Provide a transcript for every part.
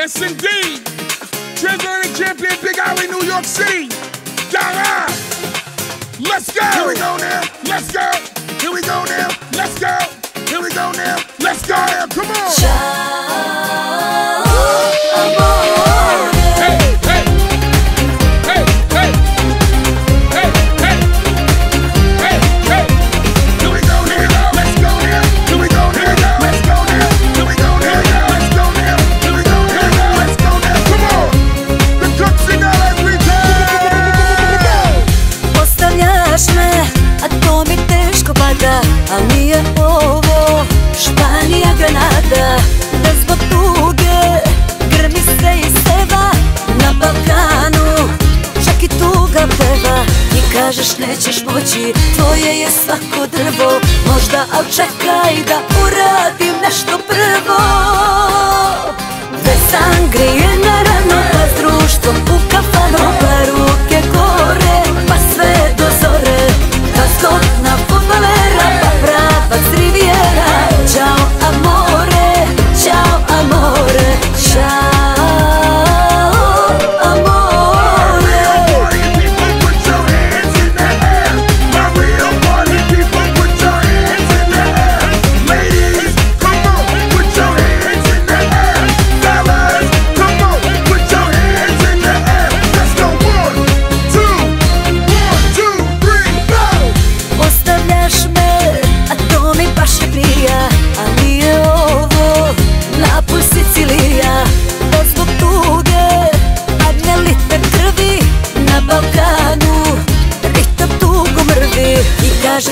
Yes, indeed. Transatlantic champion, Big Alley, New York City. Dara. Let's go. Here we go now. Let's go. Here we go now. Let's go. Here we go now. Let's go. Come on. A Al nije ovo Španija Granada Bez zbog tuge Grmi se i Na Balkanu. Čak i tuga peva I kažeš nećeš moći Tvoje je svako drvo Možda al čekaj da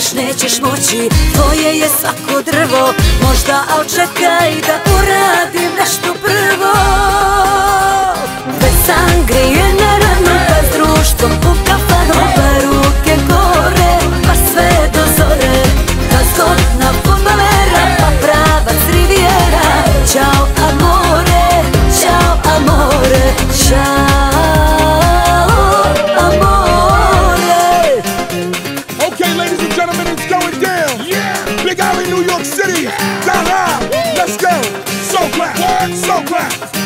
još nećeš moći. Tvoje je svako drvo Možda, al čekaj da uradim nešto prvo. programs.